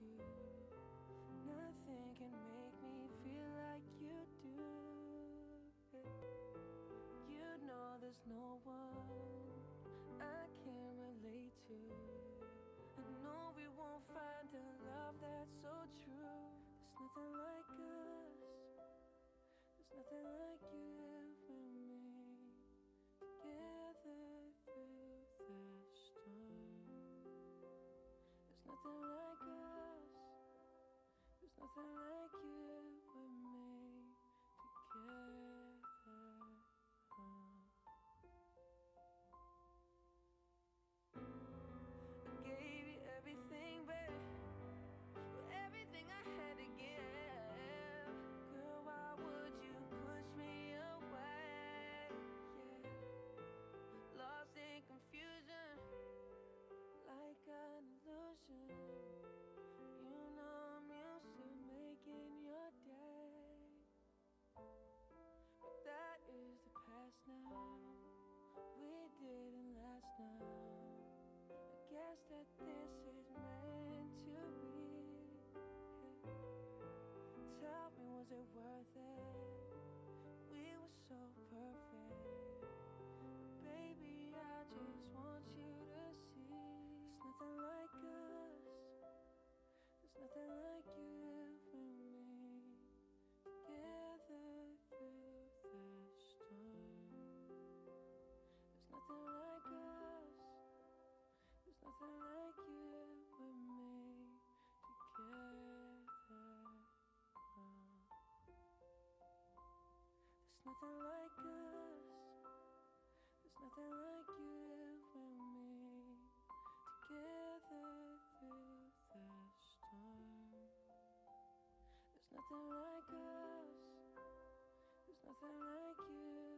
you. Nothing can make me feel like you do. You know there's no one I can relate to. Nothing That this is meant to be. Tell me, was it worth it? We were so perfect. Baby, I just want you to see there's nothing like us. There's nothing like us. There's nothing like you and me together through the storm. There's nothing like us. There's nothing like you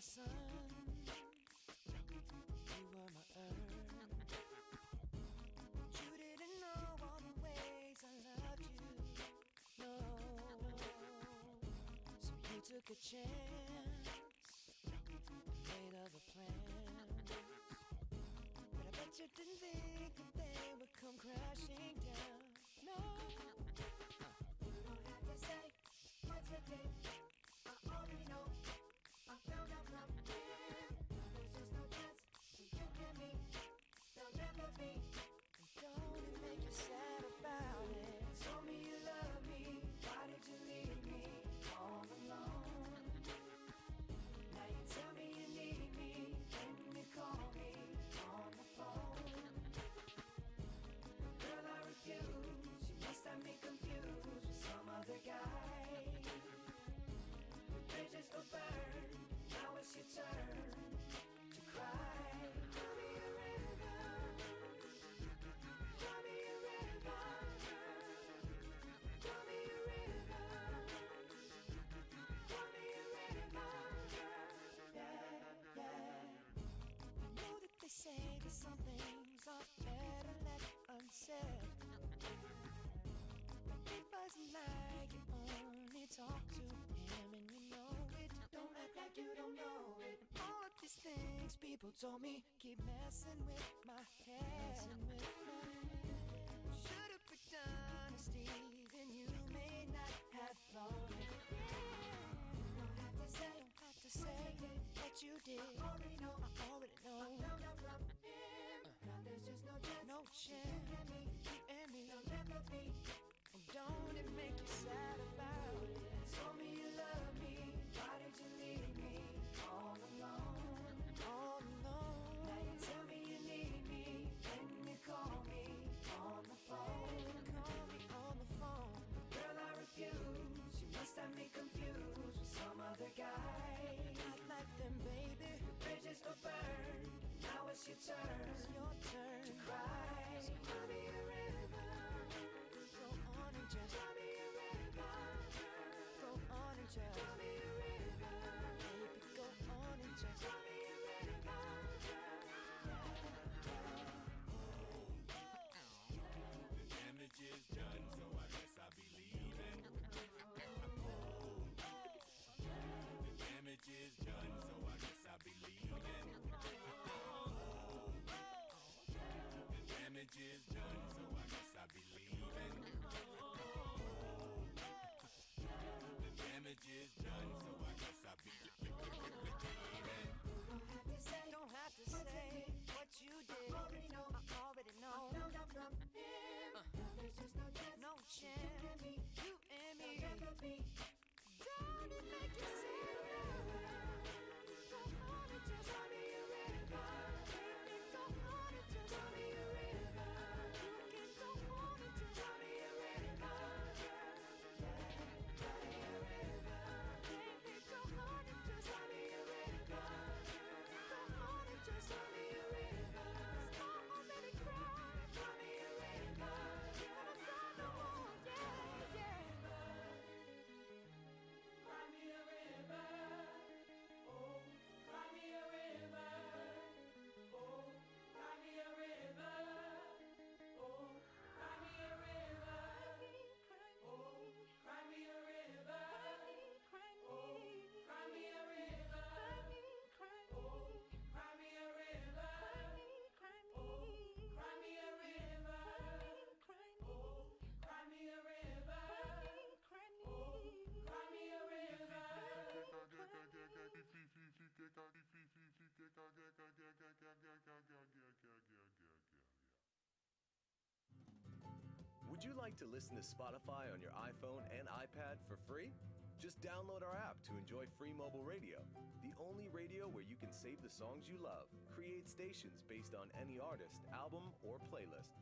my sun, you were my earth. You didn't know all the ways I loved you, no. So you took a chance, made of a plan. But I bet you didn't think that they would come crashing down, no. You don't have to say what you did, other guy. Bridges go burn. Now it's your turn people told me keep messing with my head. Should've picked honesty, then you may not have thought it. Don't have to say, don't have to say what you did. marriage is done, so I guess I be leaving. The damage is done, so like to listen to Spotify on your iPhone and iPad for free? Just download our app to enjoy free mobile radio, the only radio where you can save the songs you love, create stations based on any artist, album, or playlist,